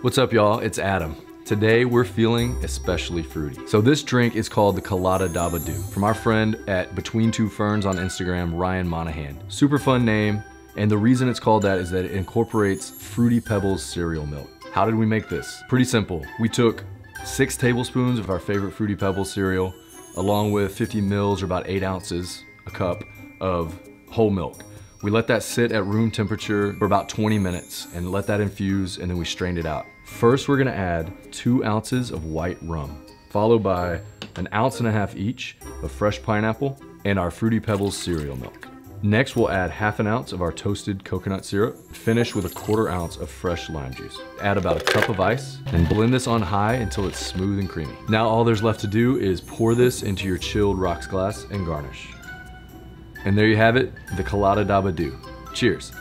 What's up y'all, it's Adam. Today we're feeling especially fruity. So this drink is called the Colada Dabba Doo from our friend at Between Two Fernets on Instagram, Ryan Monahan. Super fun name, and the reason it's called that is that it incorporates Fruity Pebbles cereal milk. How did we make this? Pretty simple. We took six tablespoons of our favorite Fruity Pebbles cereal, along with 50 mils or about eight ounces, a cup, of whole milk. We let that sit at room temperature for about 20 minutes and let that infuse and then we strained it out. First, we're gonna add two ounces of white rum, followed by an ounce and a half each of fresh pineapple and our Fruity Pebbles cereal milk. Next, we'll add half an ounce of our toasted coconut syrup, finish with a quarter ounce of fresh lime juice. Add about a cup of ice and blend this on high until it's smooth and creamy. Now all there's left to do is pour this into your chilled rocks glass and garnish. And there you have it, the Colada Dabba Doo. Cheers.